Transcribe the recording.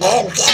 É, porque